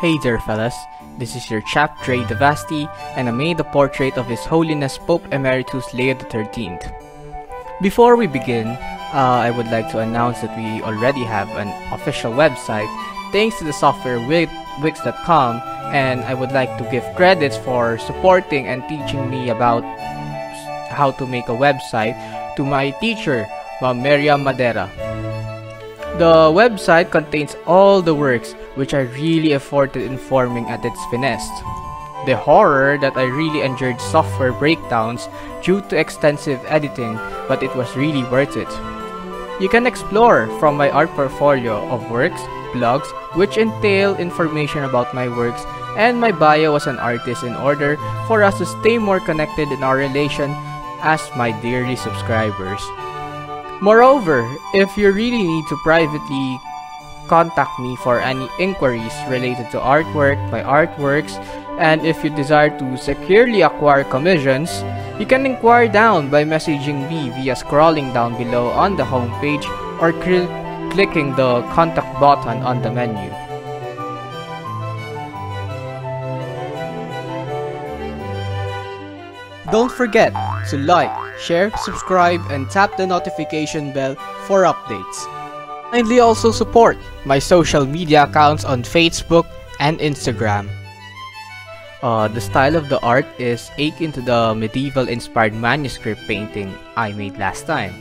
Hey there, fellas. This is your chap Dre Da Vasti, and I made a portrait of His Holiness Pope Emeritus Leo XIII. Before we begin, uh, I would like to announce that we already have an official website thanks to the software Wix.com, and I would like to give credits for supporting and teaching me about how to make a website to my teacher, Ma'am Miriam Madera. The website contains all the works which I really afforded informing at its finest. The horror that I really enjoyed software breakdowns due to extensive editing, but it was really worth it. You can explore from my art portfolio of works, blogs, which entail information about my works, and my bio as an artist in order for us to stay more connected in our relation as my dearly subscribers. Moreover, if you really need to privately contact me for any inquiries related to artwork, my artworks, and if you desire to securely acquire commissions, you can inquire down by messaging me via scrolling down below on the homepage or cl clicking the contact button on the menu. Don't forget to like, share, subscribe, and tap the notification bell for updates. Kindly also support my social media accounts on Facebook and Instagram. Uh, the style of the art is akin to the medieval-inspired manuscript painting I made last time.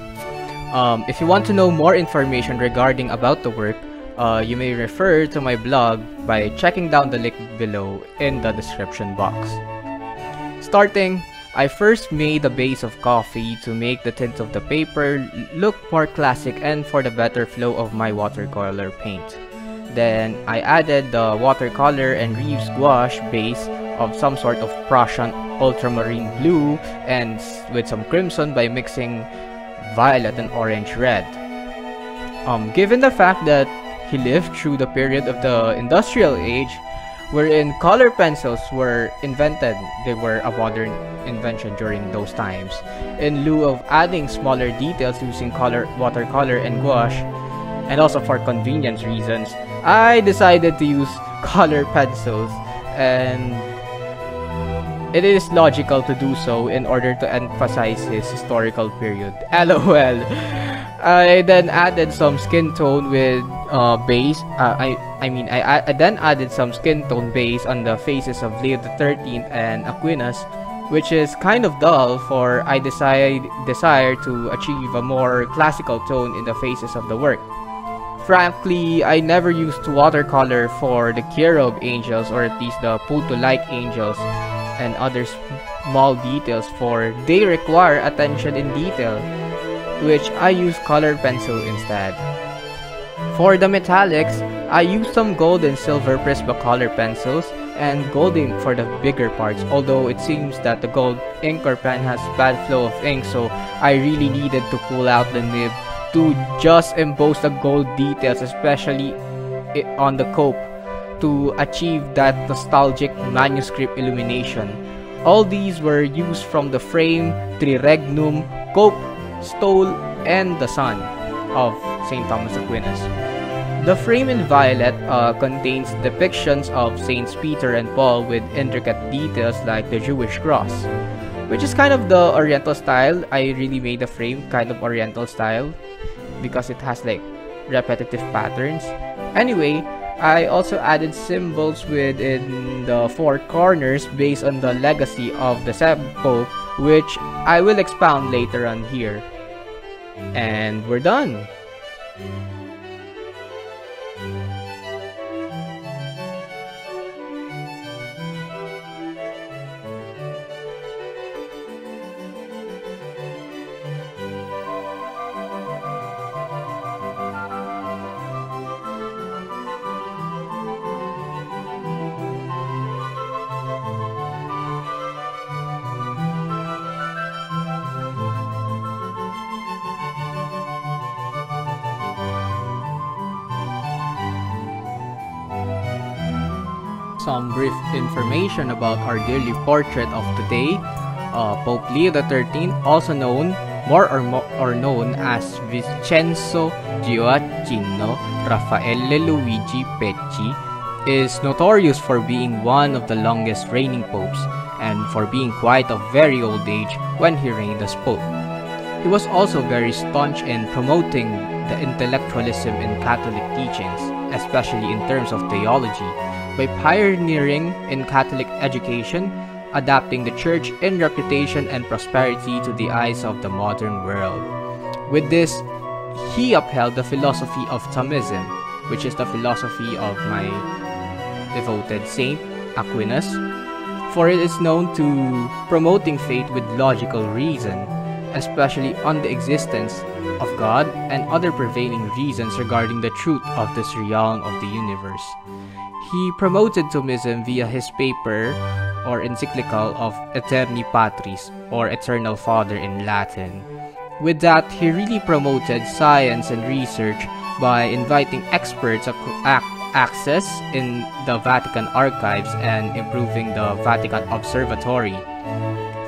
Um, if you want to know more information regarding about the work, uh, you may refer to my blog by checking down the link below in the description box. Starting I first made a base of coffee to make the tint of the paper look more classic and for the better flow of my watercolor paint. Then I added the watercolor and Reeves gouache base of some sort of Prussian ultramarine blue and with some crimson by mixing violet and orange red. Um, given the fact that he lived through the period of the industrial age, wherein color pencils were invented. They were a modern invention during those times. In lieu of adding smaller details using color, watercolor and gouache, and also for convenience reasons, I decided to use color pencils and it is logical to do so in order to emphasize his historical period. LOL. I then added some skin tone with uh, base. Uh, I I mean I, I then added some skin tone base on the faces of Leo XIII and Aquinas, which is kind of dull. For I decide desire to achieve a more classical tone in the faces of the work. Frankly, I never used watercolor for the cherub angels or at least the Putto-like angels and other small details for they require attention in detail which I use colored pencil instead. For the metallics, I used some gold and silver Prismacolor pencils and gold ink for the bigger parts although it seems that the gold ink or pen has bad flow of ink so I really needed to pull out the nib to just emboss the gold details especially on the cope to achieve that nostalgic manuscript illumination. All these were used from the frame, triregnum, cope, stole, and the sun of St. Thomas Aquinas. The frame in violet uh, contains depictions of Saints Peter and Paul with intricate details like the Jewish cross, which is kind of the Oriental style. I really made the frame kind of Oriental style because it has like repetitive patterns. Anyway, I also added symbols within the four corners based on the legacy of the pope, which I will expound later on here. And we're done. Some brief information about our daily portrait of today, uh, Pope Leo XIII, also known more or, mo or known as Vincenzo Gioacchino Raffaele Luigi Pecci, is notorious for being one of the longest reigning popes and for being quite of very old age when he reigned as pope. He was also very staunch in promoting the intellectualism in Catholic teachings, especially in terms of theology, by pioneering in Catholic education, adapting the church in reputation and prosperity to the eyes of the modern world. With this, he upheld the philosophy of Thomism, which is the philosophy of my devoted saint Aquinas, for it is known to promoting faith with logical reason, especially on the existence of God and other prevailing reasons regarding the truth of this realm of the universe. He promoted Thomism via his paper or encyclical of Aeterni Patris or Eternal Father in Latin. With that, he really promoted science and research by inviting experts access in the Vatican archives and improving the Vatican Observatory,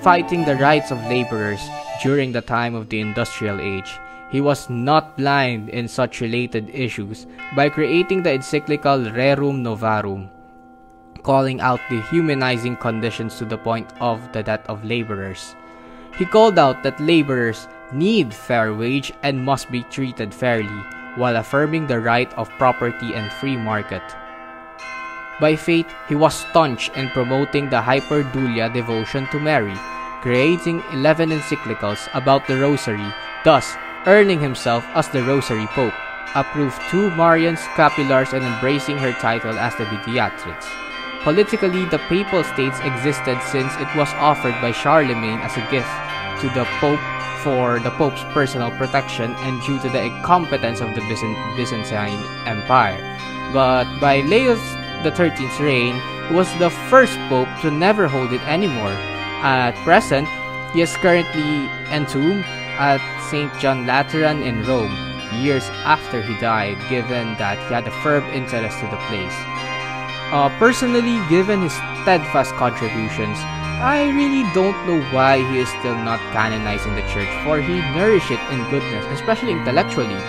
fighting the rights of laborers during the time of the industrial age. He was not blind in such related issues by creating the encyclical Rerum Novarum, calling out the humanizing conditions to the point of the death of laborers. He called out that laborers need fair wage and must be treated fairly, while affirming the right of property and free market. By faith, he was staunch in promoting the hyperdulia devotion to Mary, creating 11 encyclicals about the Rosary, thus earning himself as the Rosary Pope, approved two Marian scapulars and embracing her title as the Mediatrix. Politically, the Papal States existed since it was offered by Charlemagne as a gift to the Pope for the Pope's personal protection and due to the incompetence of the Byzantine Empire. But by Leo XIII's reign, was the first Pope to never hold it anymore. At present, he is currently entombed at St. John Lateran in Rome, years after he died, given that he had a firm interest to the place. Uh, personally, given his steadfast contributions, I really don't know why he is still not canonized in the church for he nourished it in goodness, especially intellectually.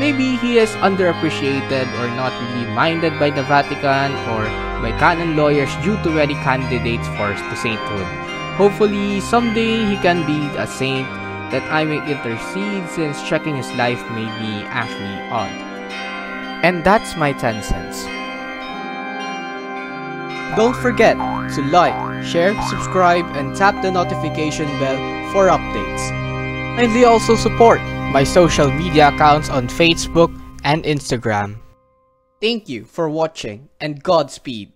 Maybe he is underappreciated or not really minded by the Vatican or by canon lawyers due to many candidates for sainthood. Hopefully, someday he can be a saint that I may intercede since checking his life may be actually odd. And that's my 10 cents. Don't forget to like, share, subscribe, and tap the notification bell for updates. Kindly also support my social media accounts on Facebook and Instagram. Thank you for watching and Godspeed.